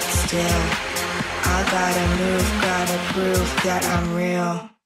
still. I gotta move, gotta prove that I'm real.